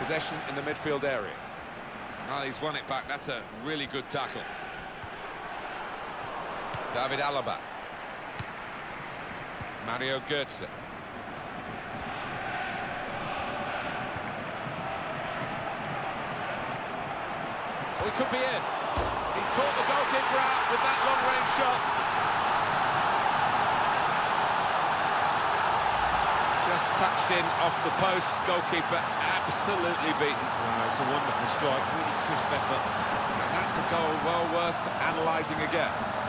possession in the midfield area. Well, he's won it back. That's a really good tackle. David Alaba. Mario Götze. Oh, he could be in. He's caught the goalkeeper out with that long-range shot. Touched in off the post. Goalkeeper absolutely beaten. Wow, it's a wonderful strike, really crisp effort. And that's a goal well worth analysing again.